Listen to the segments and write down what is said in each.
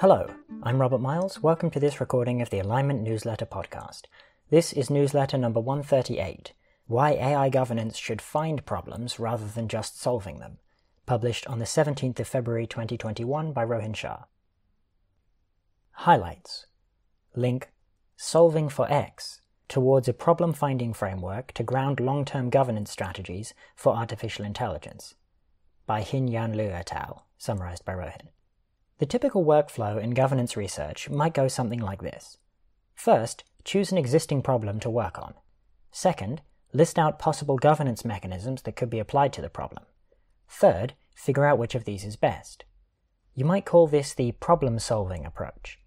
Hello, I'm Robert Miles. Welcome to this recording of the Alignment Newsletter podcast. This is newsletter number 138 Why AI Governance Should Find Problems Rather Than Just Solving Them, published on the 17th of February 2021 by Rohin Shah. Highlights Link Solving for X towards a problem finding framework to ground long term governance strategies for artificial intelligence by Hin Yan Liu et al., summarized by Rohin. The typical workflow in governance research might go something like this. First, choose an existing problem to work on. Second, list out possible governance mechanisms that could be applied to the problem. Third, figure out which of these is best. You might call this the problem solving approach.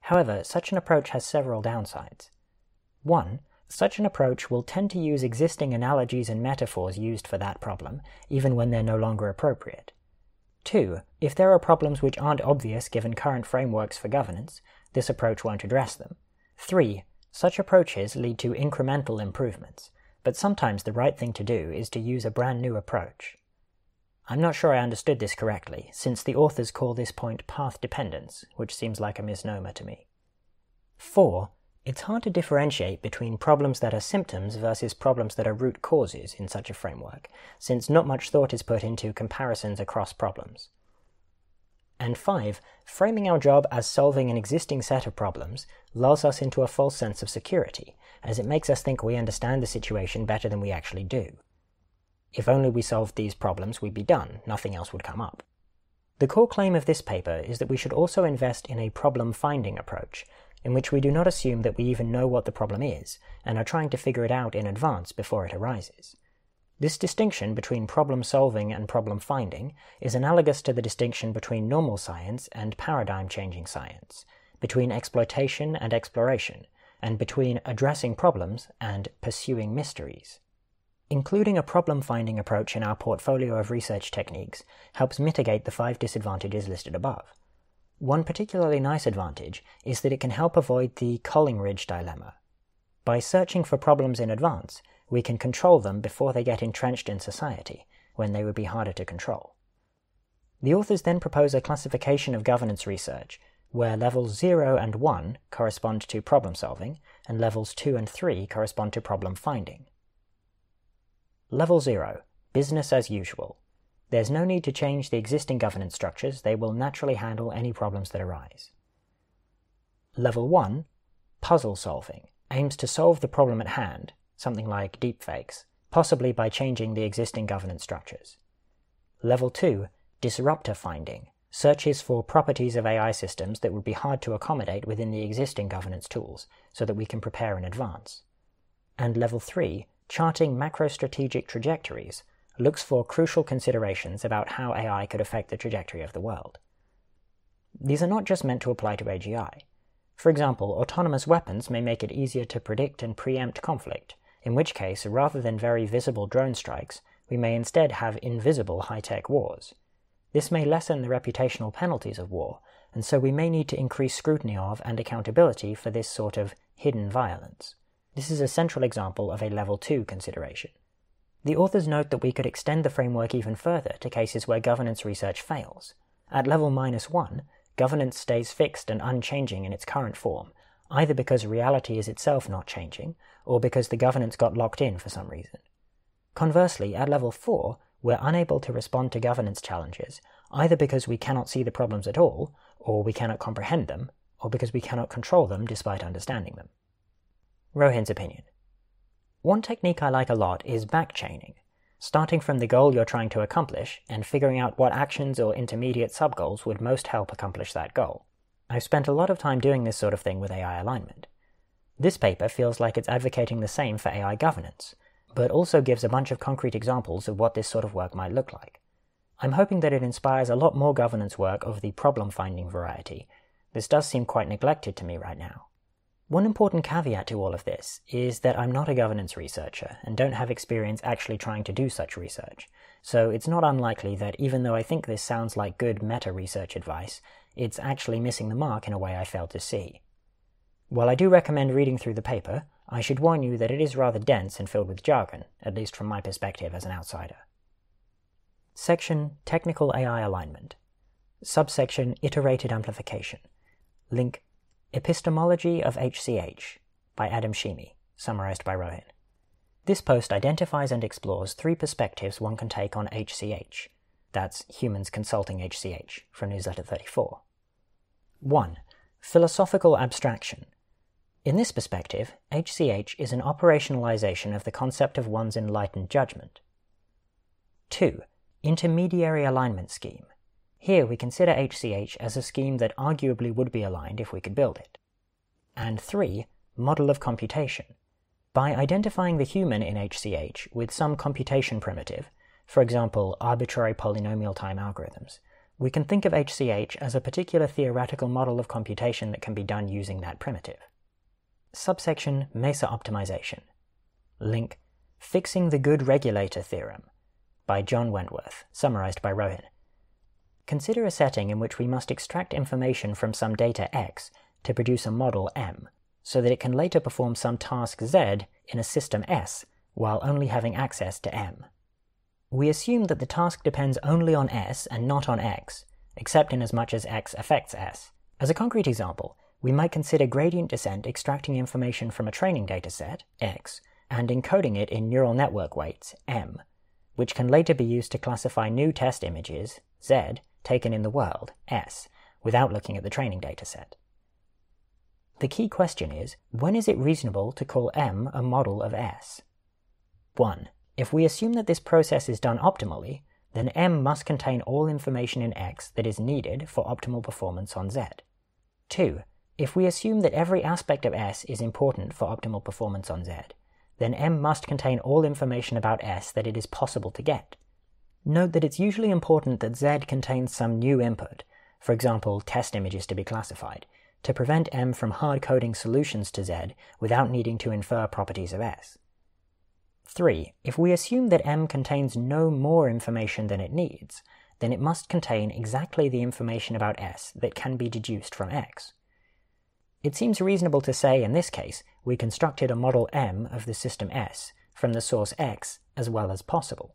However, such an approach has several downsides. One, such an approach will tend to use existing analogies and metaphors used for that problem, even when they're no longer appropriate. 2. If there are problems which aren't obvious given current frameworks for governance, this approach won't address them. 3. Such approaches lead to incremental improvements, but sometimes the right thing to do is to use a brand new approach. I'm not sure I understood this correctly, since the authors call this point path dependence, which seems like a misnomer to me. 4. It's hard to differentiate between problems that are symptoms versus problems that are root causes in such a framework, since not much thought is put into comparisons across problems. And five, framing our job as solving an existing set of problems lulls us into a false sense of security, as it makes us think we understand the situation better than we actually do. If only we solved these problems, we'd be done, nothing else would come up. The core claim of this paper is that we should also invest in a problem finding approach, in which we do not assume that we even know what the problem is and are trying to figure it out in advance before it arises. This distinction between problem solving and problem finding is analogous to the distinction between normal science and paradigm changing science, between exploitation and exploration, and between addressing problems and pursuing mysteries. Including a problem finding approach in our portfolio of research techniques helps mitigate the five disadvantages listed above. One particularly nice advantage is that it can help avoid the Collingridge dilemma. By searching for problems in advance, we can control them before they get entrenched in society, when they would be harder to control. The authors then propose a classification of governance research, where levels 0 and 1 correspond to problem solving, and levels 2 and 3 correspond to problem finding. Level 0 Business as usual. There's no need to change the existing governance structures, they will naturally handle any problems that arise. Level 1, puzzle solving, aims to solve the problem at hand, something like deepfakes, possibly by changing the existing governance structures. Level 2, disruptor finding, searches for properties of AI systems that would be hard to accommodate within the existing governance tools so that we can prepare in advance. And level 3, charting macro-strategic trajectories, looks for crucial considerations about how AI could affect the trajectory of the world. These are not just meant to apply to AGI. For example, autonomous weapons may make it easier to predict and preempt conflict, in which case, rather than very visible drone strikes, we may instead have invisible high tech wars. This may lessen the reputational penalties of war, and so we may need to increase scrutiny of and accountability for this sort of hidden violence. This is a central example of a level 2 consideration. The authors note that we could extend the framework even further to cases where governance research fails. At level minus one, governance stays fixed and unchanging in its current form, either because reality is itself not changing, or because the governance got locked in for some reason. Conversely, at level 4, we're unable to respond to governance challenges, either because we cannot see the problems at all, or we cannot comprehend them, or because we cannot control them despite understanding them. Rohin's opinion. One technique I like a lot is backchaining, starting from the goal you're trying to accomplish and figuring out what actions or intermediate subgoals would most help accomplish that goal. I've spent a lot of time doing this sort of thing with AI alignment. This paper feels like it's advocating the same for AI governance, but also gives a bunch of concrete examples of what this sort of work might look like. I'm hoping that it inspires a lot more governance work of the problem finding variety. This does seem quite neglected to me right now. One important caveat to all of this is that I'm not a governance researcher and don't have experience actually trying to do such research, so it's not unlikely that even though I think this sounds like good meta research advice, it's actually missing the mark in a way I failed to see. While I do recommend reading through the paper, I should warn you that it is rather dense and filled with jargon, at least from my perspective as an outsider. Section Technical AI Alignment Subsection Iterated Amplification. Link Epistemology of HCH by Adam Shimi, summarized by Rohin. This post identifies and explores three perspectives one can take on HCH. That's Humans Consulting HCH from Newsletter 34. 1. Philosophical abstraction. In this perspective, HCH is an operationalization of the concept of one's enlightened judgment. 2. Intermediary alignment scheme. Here we consider HCH as a scheme that arguably would be aligned if we could build it. And 3. Model of computation. By identifying the human in HCH with some computation primitive, for example, arbitrary polynomial time algorithms, we can think of HCH as a particular theoretical model of computation that can be done using that primitive. Subsection Mesa Optimization. Link Fixing the Good Regulator Theorem by John Wentworth, summarized by Rohin. Consider a setting in which we must extract information from some data X to produce a model M, so that it can later perform some task Z in a system S while only having access to M. We assume that the task depends only on S and not on X, except in as much as X affects S. As a concrete example, we might consider gradient descent extracting information from a training dataset, X, and encoding it in neural network weights, M, which can later be used to classify new test images, Z, taken in the world, S, without looking at the training dataset. The key question is, when is it reasonable to call M a model of S? 1. If we assume that this process is done optimally, then M must contain all information in X that is needed for optimal performance on Z. 2. If we assume that every aspect of S is important for optimal performance on Z, then M must contain all information about S that it is possible to get. Note that it's usually important that Z contains some new input, for example, test images to be classified, to prevent M from hard coding solutions to Z without needing to infer properties of S. 3. If we assume that M contains no more information than it needs, then it must contain exactly the information about S that can be deduced from X. It seems reasonable to say in this case we constructed a model M of the system S from the source X as well as possible.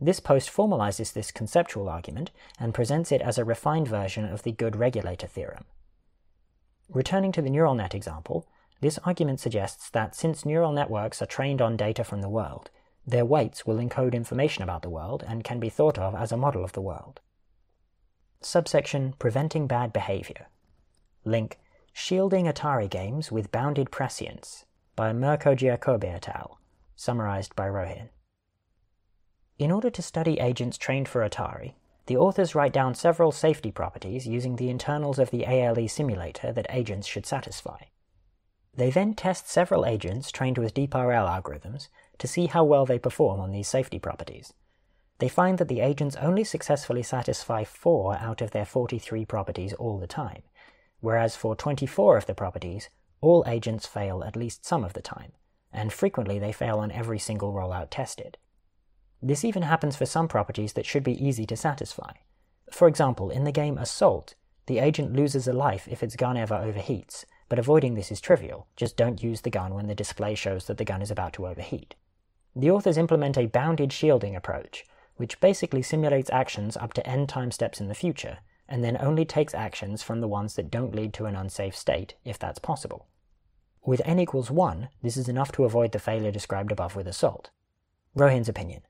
This post formalizes this conceptual argument and presents it as a refined version of the good regulator theorem. Returning to the neural net example, this argument suggests that since neural networks are trained on data from the world, their weights will encode information about the world and can be thought of as a model of the world. Subsection Preventing Bad Behavior. Link Shielding Atari Games with Bounded Prescience by Mirko Giacobbe et al., summarized by Rohin. In order to study agents trained for Atari, the authors write down several safety properties using the internals of the ALE simulator that agents should satisfy. They then test several agents trained with DeepRL algorithms to see how well they perform on these safety properties. They find that the agents only successfully satisfy 4 out of their 43 properties all the time, whereas for 24 of the properties, all agents fail at least some of the time, and frequently they fail on every single rollout tested. This even happens for some properties that should be easy to satisfy. For example, in the game Assault, the agent loses a life if its gun ever overheats, but avoiding this is trivial, just don't use the gun when the display shows that the gun is about to overheat. The authors implement a bounded shielding approach, which basically simulates actions up to n time steps in the future, and then only takes actions from the ones that don't lead to an unsafe state, if that's possible. With n equals 1, this is enough to avoid the failure described above with Assault. Rohin's opinion.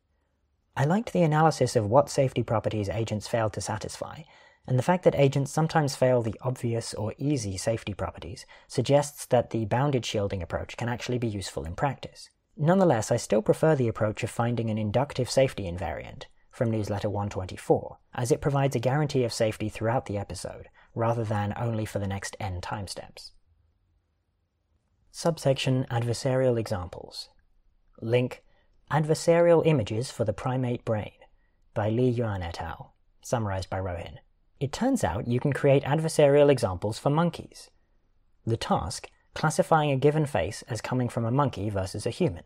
I liked the analysis of what safety properties agents fail to satisfy, and the fact that agents sometimes fail the obvious or easy safety properties suggests that the bounded shielding approach can actually be useful in practice. Nonetheless, I still prefer the approach of finding an inductive safety invariant from Newsletter 124, as it provides a guarantee of safety throughout the episode, rather than only for the next n time steps. Subsection Adversarial Examples. Link Adversarial Images for the Primate Brain by Li Yuan et al., summarized by Rohin. It turns out you can create adversarial examples for monkeys. The task, classifying a given face as coming from a monkey versus a human.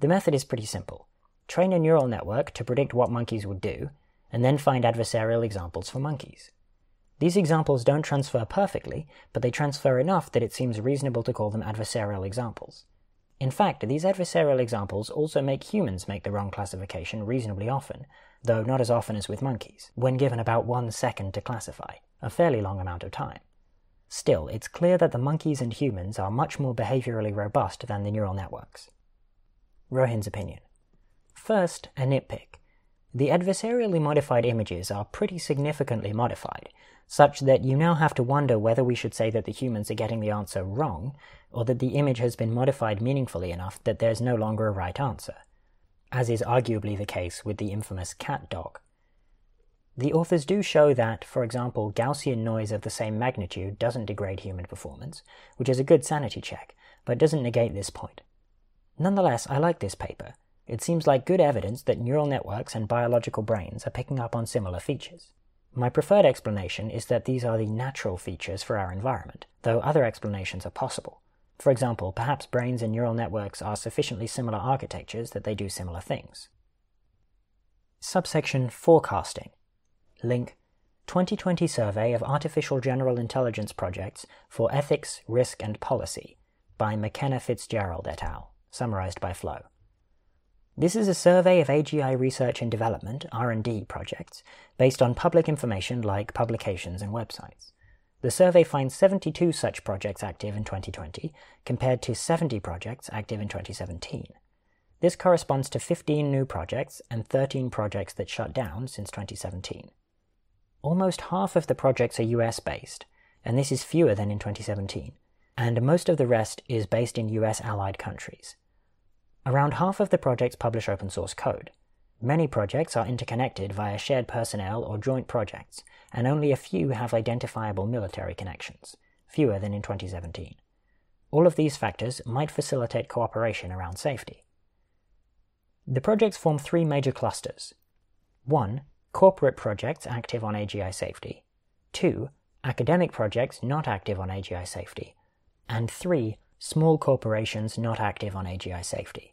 The method is pretty simple. Train a neural network to predict what monkeys would do, and then find adversarial examples for monkeys. These examples don't transfer perfectly, but they transfer enough that it seems reasonable to call them adversarial examples. In fact, these adversarial examples also make humans make the wrong classification reasonably often, though not as often as with monkeys, when given about one second to classify, a fairly long amount of time. Still, it's clear that the monkeys and humans are much more behaviorally robust than the neural networks. Rohin's opinion. First, a nitpick. The adversarially modified images are pretty significantly modified, such that you now have to wonder whether we should say that the humans are getting the answer wrong, or that the image has been modified meaningfully enough that there's no longer a right answer, as is arguably the case with the infamous cat dog. The authors do show that, for example, Gaussian noise of the same magnitude doesn't degrade human performance, which is a good sanity check, but doesn't negate this point. Nonetheless, I like this paper. It seems like good evidence that neural networks and biological brains are picking up on similar features. My preferred explanation is that these are the natural features for our environment, though other explanations are possible. For example, perhaps brains and neural networks are sufficiently similar architectures that they do similar things. Subsection Forecasting. Link 2020 Survey of Artificial General Intelligence Projects for Ethics, Risk and Policy by McKenna Fitzgerald et al., summarized by Flo. This is a survey of AGI research and development (R&D) projects based on public information like publications and websites. The survey finds 72 such projects active in 2020 compared to 70 projects active in 2017. This corresponds to 15 new projects and 13 projects that shut down since 2017. Almost half of the projects are US based, and this is fewer than in 2017, and most of the rest is based in US allied countries. Around half of the projects publish open source code. Many projects are interconnected via shared personnel or joint projects, and only a few have identifiable military connections, fewer than in 2017. All of these factors might facilitate cooperation around safety. The projects form three major clusters. 1. Corporate projects active on AGI safety. 2. Academic projects not active on AGI safety. And 3 small corporations not active on AGI safety.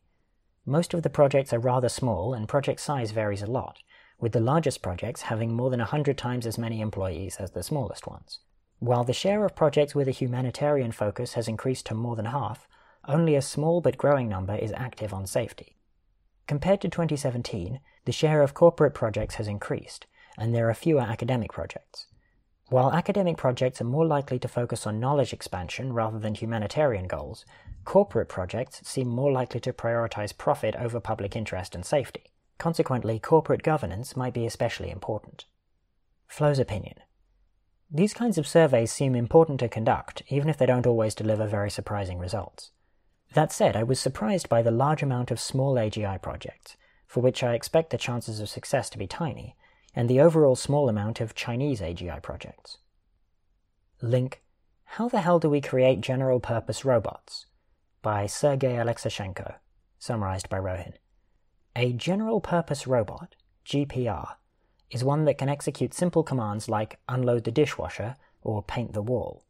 Most of the projects are rather small and project size varies a lot, with the largest projects having more than 100 times as many employees as the smallest ones. While the share of projects with a humanitarian focus has increased to more than half, only a small but growing number is active on safety. Compared to 2017, the share of corporate projects has increased, and there are fewer academic projects. While academic projects are more likely to focus on knowledge expansion rather than humanitarian goals, corporate projects seem more likely to prioritize profit over public interest and safety. Consequently, corporate governance might be especially important. Flo's opinion. These kinds of surveys seem important to conduct, even if they don't always deliver very surprising results. That said, I was surprised by the large amount of small AGI projects, for which I expect the chances of success to be tiny, and the overall small amount of Chinese AGI projects. Link How the Hell Do We Create General Purpose Robots? by Sergei Alexashenko, summarized by Rohin. A general purpose robot, GPR, is one that can execute simple commands like unload the dishwasher or paint the wall.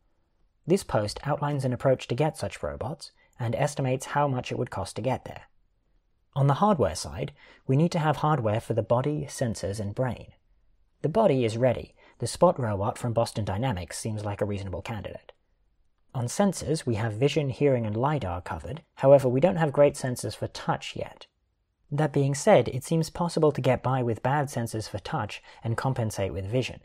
This post outlines an approach to get such robots and estimates how much it would cost to get there. On the hardware side, we need to have hardware for the body, sensors, and brain. The body is ready. The Spot robot from Boston Dynamics seems like a reasonable candidate. On sensors, we have vision, hearing, and LiDAR covered, however, we don't have great sensors for touch yet. That being said, it seems possible to get by with bad sensors for touch and compensate with vision.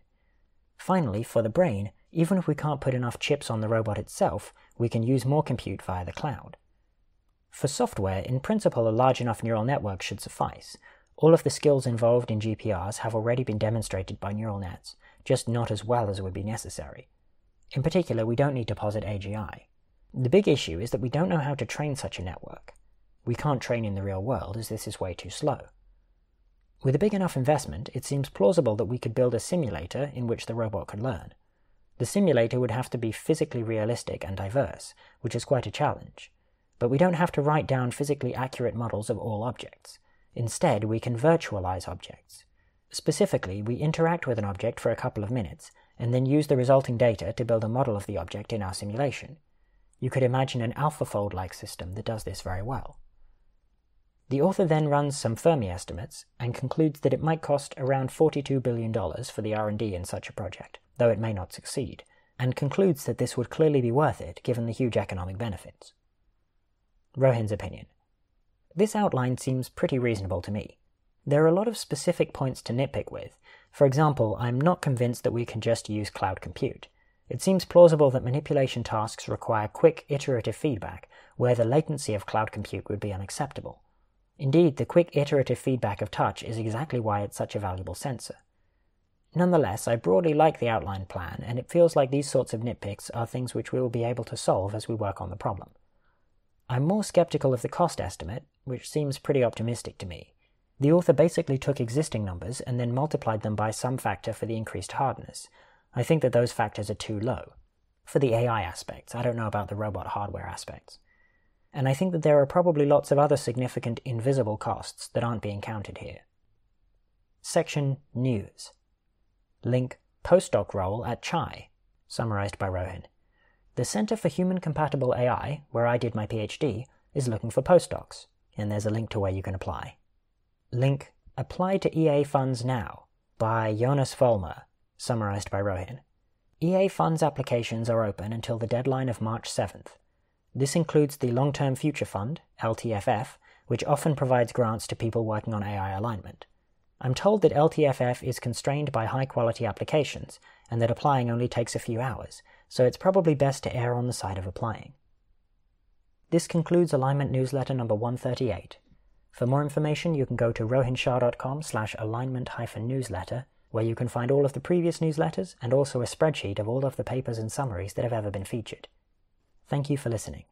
Finally, for the brain, even if we can't put enough chips on the robot itself, we can use more compute via the cloud. For software, in principle, a large enough neural network should suffice. All of the skills involved in GPRs have already been demonstrated by neural nets, just not as well as would be necessary. In particular, we don't need to posit AGI. The big issue is that we don't know how to train such a network. We can't train in the real world as this is way too slow. With a big enough investment, it seems plausible that we could build a simulator in which the robot could learn. The simulator would have to be physically realistic and diverse, which is quite a challenge. But we don't have to write down physically accurate models of all objects. Instead, we can virtualize objects. Specifically, we interact with an object for a couple of minutes, and then use the resulting data to build a model of the object in our simulation. You could imagine an AlphaFold-like system that does this very well. The author then runs some Fermi estimates and concludes that it might cost around $42 billion for the R&D in such a project, though it may not succeed, and concludes that this would clearly be worth it given the huge economic benefits. Rohin's opinion. This outline seems pretty reasonable to me. There are a lot of specific points to nitpick with. For example, I'm not convinced that we can just use cloud compute. It seems plausible that manipulation tasks require quick iterative feedback, where the latency of cloud compute would be unacceptable. Indeed, the quick iterative feedback of touch is exactly why it's such a valuable sensor. Nonetheless, I broadly like the outline plan, and it feels like these sorts of nitpicks are things which we will be able to solve as we work on the problem. I'm more skeptical of the cost estimate, which seems pretty optimistic to me. The author basically took existing numbers and then multiplied them by some factor for the increased hardness. I think that those factors are too low. For the AI aspects, I don't know about the robot hardware aspects. And I think that there are probably lots of other significant invisible costs that aren't being counted here. Section News. Link Postdoc role at CHAI, summarized by Rohin. The Center for Human Compatible AI, where I did my PhD, is looking for postdocs, and there's a link to where you can apply. Link Apply to EA Funds Now by Jonas Vollmer, summarized by Rohin. EA Funds applications are open until the deadline of March 7th. This includes the Long Term Future Fund, LTFF, which often provides grants to people working on AI alignment. I'm told that LTFF is constrained by high quality applications and that applying only takes a few hours, so it's probably best to err on the side of applying. This concludes Alignment Newsletter number 138. For more information, you can go to rohinshah.com slash alignment-newsletter, where you can find all of the previous newsletters and also a spreadsheet of all of the papers and summaries that have ever been featured. Thank you for listening.